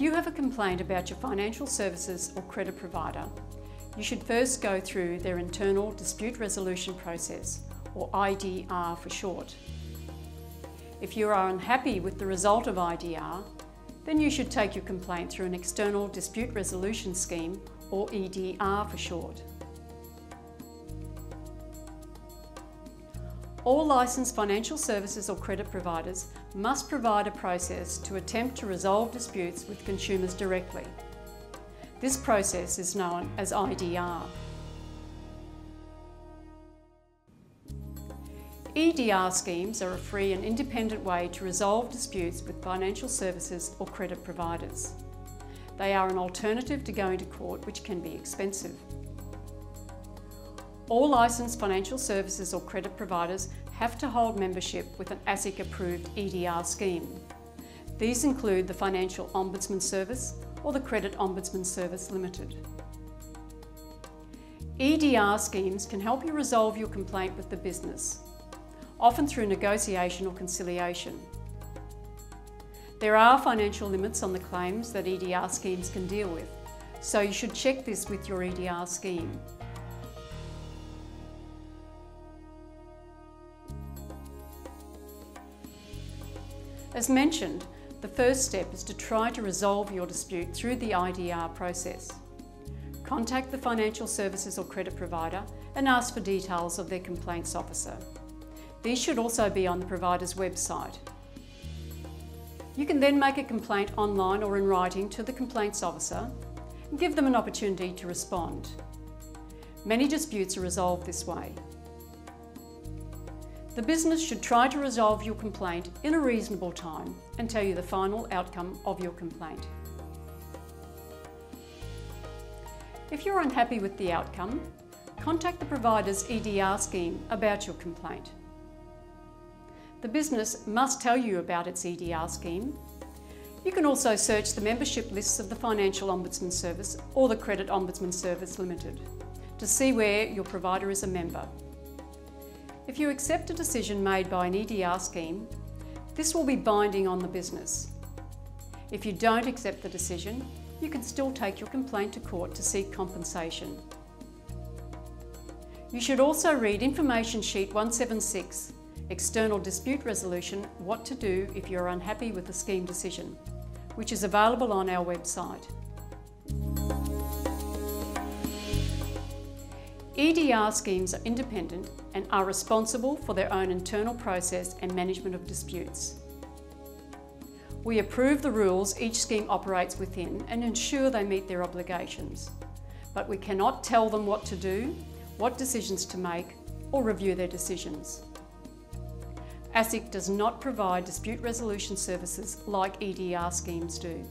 If you have a complaint about your financial services or credit provider, you should first go through their internal dispute resolution process, or IDR for short. If you are unhappy with the result of IDR, then you should take your complaint through an external dispute resolution scheme, or EDR for short. All licensed financial services or credit providers must provide a process to attempt to resolve disputes with consumers directly. This process is known as IDR. EDR schemes are a free and independent way to resolve disputes with financial services or credit providers. They are an alternative to going to court which can be expensive. All licensed financial services or credit providers have to hold membership with an ASIC approved EDR scheme. These include the Financial Ombudsman Service or the Credit Ombudsman Service Limited. EDR schemes can help you resolve your complaint with the business, often through negotiation or conciliation. There are financial limits on the claims that EDR schemes can deal with, so you should check this with your EDR scheme. As mentioned, the first step is to try to resolve your dispute through the IDR process. Contact the financial services or credit provider and ask for details of their complaints officer. These should also be on the provider's website. You can then make a complaint online or in writing to the complaints officer and give them an opportunity to respond. Many disputes are resolved this way. The business should try to resolve your complaint in a reasonable time and tell you the final outcome of your complaint. If you're unhappy with the outcome, contact the provider's EDR scheme about your complaint. The business must tell you about its EDR scheme. You can also search the membership lists of the Financial Ombudsman Service or the Credit Ombudsman Service Limited to see where your provider is a member. If you accept a decision made by an EDR scheme, this will be binding on the business. If you don't accept the decision, you can still take your complaint to court to seek compensation. You should also read Information Sheet 176, External Dispute Resolution, What to Do if you're unhappy with a scheme decision, which is available on our website. EDR schemes are independent and are responsible for their own internal process and management of disputes. We approve the rules each scheme operates within and ensure they meet their obligations. But we cannot tell them what to do, what decisions to make, or review their decisions. ASIC does not provide dispute resolution services like EDR schemes do.